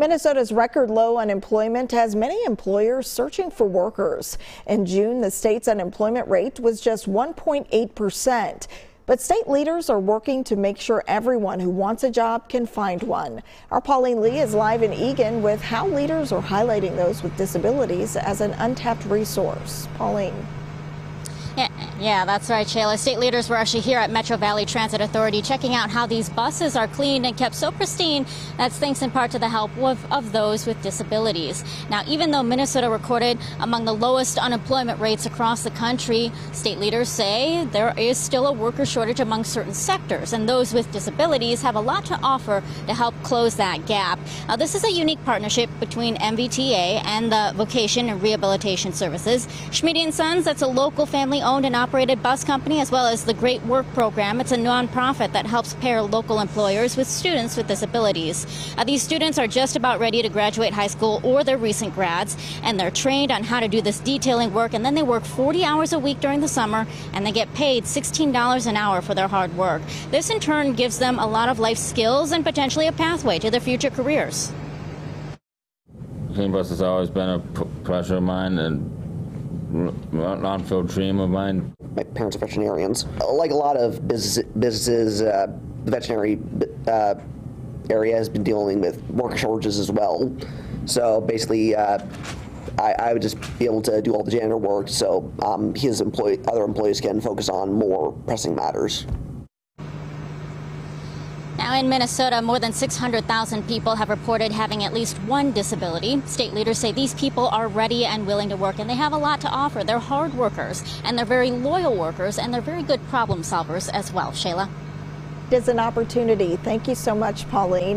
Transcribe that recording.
Minnesota's record low unemployment has many employers searching for workers. In June, the state's unemployment rate was just 1.8 percent. But state leaders are working to make sure everyone who wants a job can find one. Our Pauline Lee is live in Eagan with how leaders are highlighting those with disabilities as an untapped resource. Pauline. Yeah, that's right, Shayla. State leaders were actually here at Metro Valley Transit Authority checking out how these buses are cleaned and kept so pristine. That's thanks in part to the help of, of those with disabilities. Now, even though Minnesota recorded among the lowest unemployment rates across the country, state leaders say there is still a worker shortage among certain sectors, and those with disabilities have a lot to offer to help close that gap. Now, this is a unique partnership between MVTA and the Vocation and Rehabilitation Services. Schmitty and Sons, that's a local family owned and operated bus company, as well as the Great Work Program. It's a nonprofit that helps pair local employers with students with disabilities. Uh, these students are just about ready to graduate high school or they're recent grads, and they're trained on how to do this detailing work, and then they work 40 hours a week during the summer, and they get paid $16 an hour for their hard work. This, in turn, gives them a lot of life skills and potentially a pathway to their future careers. Clean bus has always been a pleasure of mine, and non-filled dream of mine. My parents are veterinarians. Like a lot of business, businesses, uh, the veterinary uh, area has been dealing with worker shortages as well. So basically, uh, I, I, would just be able to do all the janitor work, so um, his employee, other employees can focus on more pressing matters. Now, in Minnesota, more than 600,000 people have reported having at least one disability. State leaders say these people are ready and willing to work, and they have a lot to offer. They're hard workers, and they're very loyal workers, and they're very good problem solvers as well. Shayla? It is an opportunity. Thank you so much, Pauline.